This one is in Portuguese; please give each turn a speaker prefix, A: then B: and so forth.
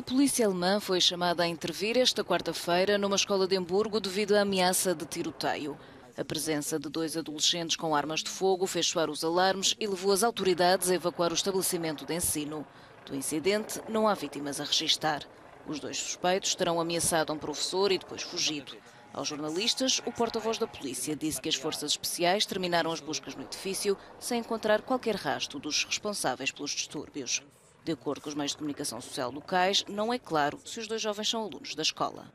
A: A polícia alemã foi chamada a intervir esta quarta-feira numa escola de Hamburgo devido à ameaça de tiroteio. A presença de dois adolescentes com armas de fogo fez soar os alarmes e levou as autoridades a evacuar o estabelecimento de ensino. Do incidente, não há vítimas a registar. Os dois suspeitos terão ameaçado um professor e depois fugido. Aos jornalistas, o porta-voz da polícia disse que as forças especiais terminaram as buscas no edifício sem encontrar qualquer rastro dos responsáveis pelos distúrbios. De acordo com os meios de comunicação social locais, não é claro se os dois jovens são alunos da escola.